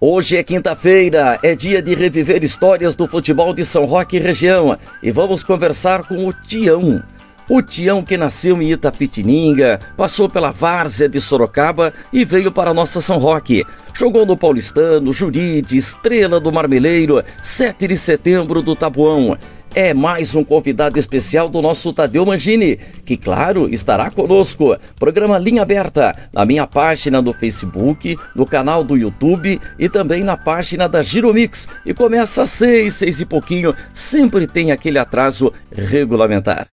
Hoje é quinta-feira, é dia de reviver histórias do futebol de São Roque e região e vamos conversar com o Tião. O Tião que nasceu em Itapitininga, passou pela Várzea de Sorocaba e veio para nossa São Roque. Jogou no Paulistano, Juride, Estrela do Marmeleiro, 7 de setembro do Tabuão é mais um convidado especial do nosso Tadeu Mangini, que, claro, estará conosco. Programa Linha Aberta, na minha página do Facebook, no canal do YouTube e também na página da Giromix. E começa às seis, seis e pouquinho, sempre tem aquele atraso regulamentar.